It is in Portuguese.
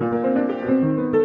Música